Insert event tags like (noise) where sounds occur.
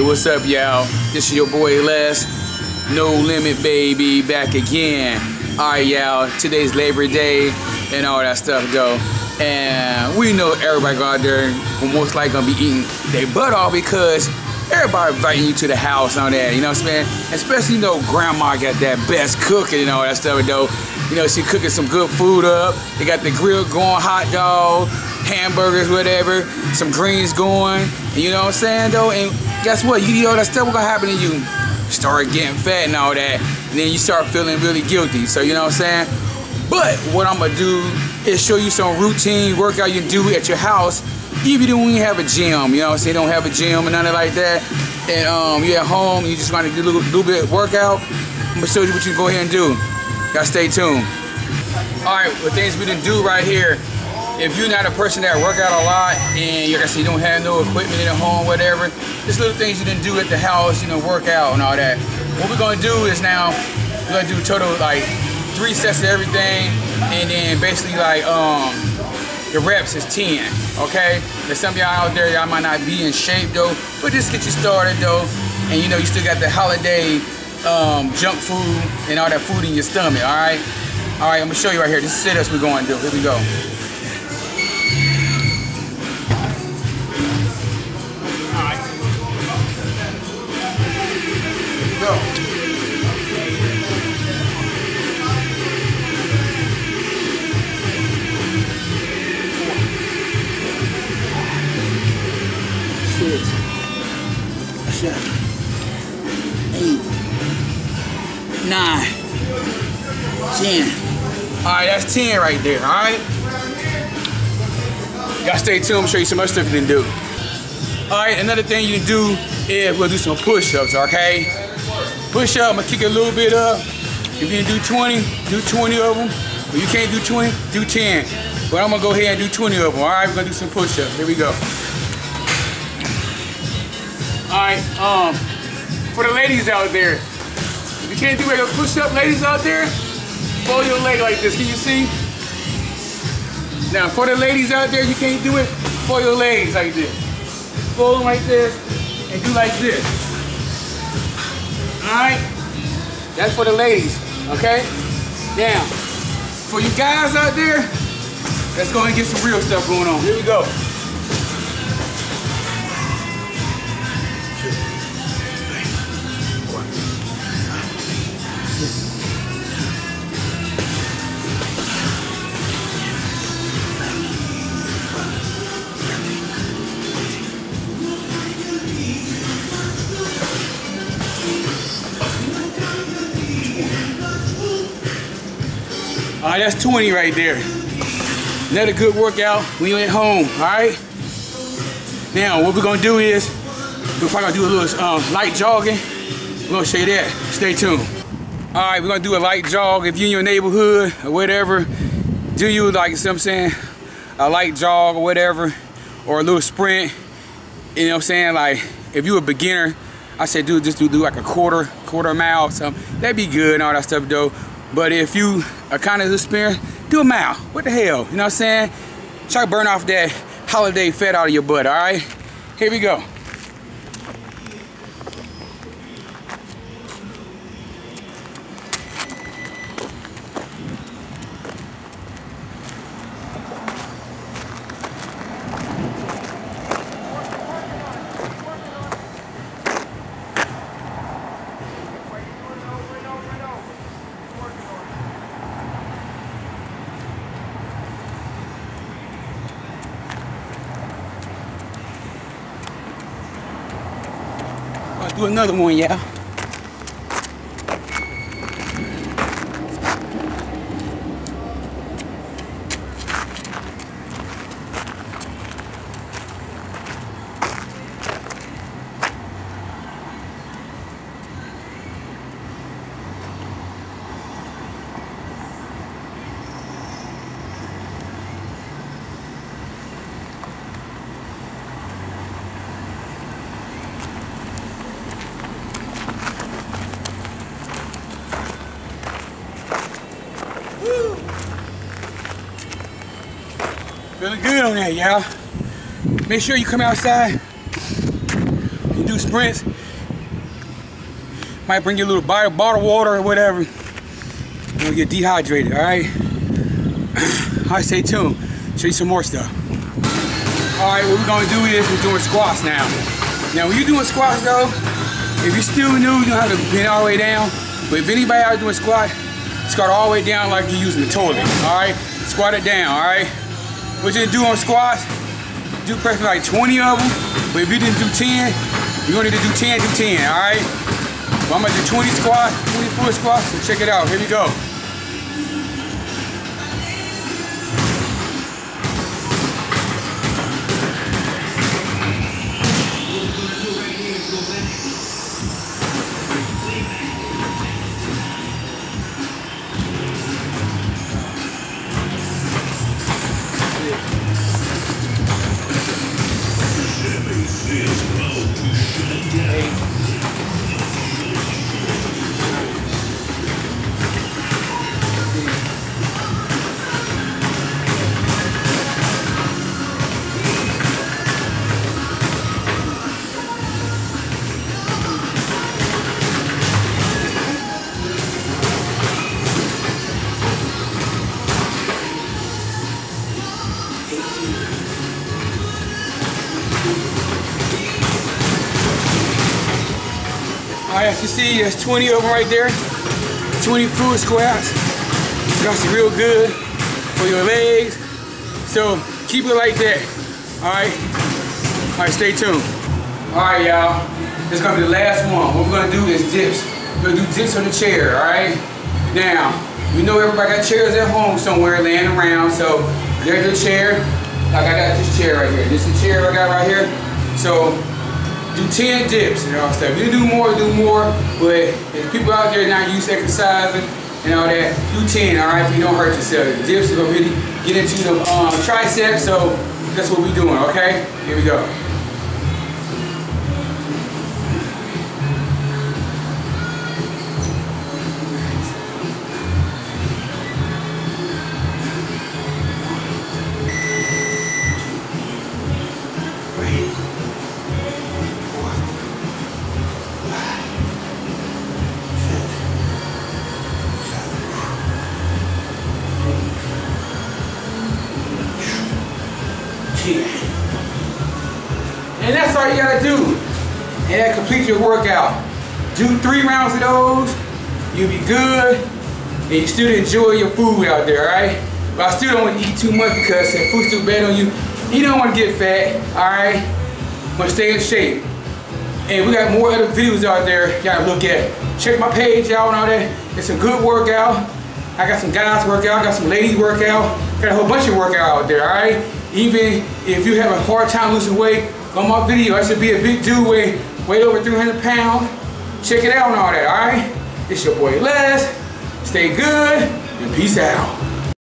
what's up, y'all? This is your boy Les. No Limit Baby back again. Alright, y'all. Today's Labor Day and all that stuff, though. And we know everybody out there most likely gonna be eating their butt off because everybody inviting you to the house on that, you know what I'm saying? Especially, you know, grandma got that best cooking and all that stuff, though. You know, she cooking some good food up. They got the grill going, hot dog, hamburgers, whatever, some greens going. You know what I'm saying, though? And guess what? You know that stuff gonna happen to you. Start getting fat and all that. And then you start feeling really guilty. So, you know what I'm saying? But what I'm gonna do is show you some routine workout you do at your house, even if you don't even have a gym, you know what I'm saying? Don't have a gym and nothing like that. And um, you're at home, you just wanna do a little, little bit of workout, I'm gonna show you what you can go ahead and do. Gotta stay tuned. All right, what things we can do right here, if you're not a person that work out a lot and you're you don't have no equipment in the home, whatever, just little things you can do at the house, you know, work out and all that. What we're gonna do is now, we're gonna do total like three sets of everything, and then basically like um the reps is 10, okay? There's some y'all out there, y'all might not be in shape though, but just get you started though. And you know, you still got the holiday um, junk food and all that food in your stomach, all right? All right, I'm gonna show you right here. This is sit-ups we're going to do. Here we go. Six, seven, eight, nine, ten. All right, that's 10 right there, all right? Y'all stay tuned, I'm show you some other stuff you can do. All right, another thing you can do is we'll do some push-ups, okay? Push up, I'm gonna kick it a little bit up. If you can do 20, do 20 of them. If you can't do 20, do 10. But I'm gonna go ahead and do 20 of them, all right? We're gonna do some push-ups, here we go. All right, um, for the ladies out there, you can't do regular push-up, ladies out there, fold your leg like this. Can you see? Now, for the ladies out there, you can't do it, fold your legs like this. Fold them like this, and do like this. All right? That's for the ladies, okay? Now, for you guys out there, let's go and get some real stuff going on. Here we go. Right, that's 20 right there. Another good workout when you're at home, all right? Now, what we're gonna do is, we're probably gonna do a little um, light jogging. We're gonna show you that, stay tuned. All right, we're gonna do a light jog. If you're in your neighborhood or whatever, do you like, you know I'm saying, a light jog or whatever, or a little sprint, you know what I'm saying? Like, if you're a beginner, I say do just do, do like a quarter, quarter mile, something. That'd be good and all that stuff though. But if you are kind of experienced, do a mile. What the hell? You know what I'm saying? Try to burn off that holiday fat out of your butt, all right? Here we go. I'll do another one, yeah. Feeling good on that, y'all. Make sure you come outside. You do sprints. Might bring you a little bottle, bottle of water or whatever. You'll get dehydrated, all right? (clears throat) right, stay tuned. Show you some more stuff. All right, what we're gonna do is we're doing squats now. Now, when you're doing squats though, if you're still new, you don't have to bend all the way down. But if anybody out doing squat, squat all the way down like you're using the toilet, all right? Squat it down, all right? What you do on squats, do press like 20 of them. But if you didn't do 10, you're gonna need to do 10, do 10, all right? I'm gonna do 20 squats, 20 full squats, so check it out, here we go. All right, as you see, there's 20 of them right there. 20 full squats. That's real good for your legs. So keep it like that. All right. All right, stay tuned. All right, y'all. This is gonna be the last one. What we're gonna do is dips. We're gonna do dips on the chair, all right? Now, we know everybody got chairs at home somewhere laying around, so there's the chair. Like I got this chair right here. This is the chair I got right here. So do 10 dips and all stuff. You do more, do more, but if people out there not used to exercising and all that, do 10, all right, if you don't hurt yourself. The dips are gonna really get into the um, triceps, so that's what we're doing, okay? Here we go. That's all you gotta do. And that completes your workout. Do three rounds of those, you'll be good, and you still enjoy your food out there, alright? But I still don't want to eat too much because that food's too bad on you. You don't want to get fat, alright? But stay in shape. And we got more other videos out there gotta look at. Check my page out and all that. It's a good workout. I got some guys workout, I got some ladies workout, got a whole bunch of workout out there, alright? Even if you have a hard time losing weight, on my video. I should be a big dude weigh, weight over 300 pounds. Check it out and all that, alright? It's your boy Les. Stay good and peace out.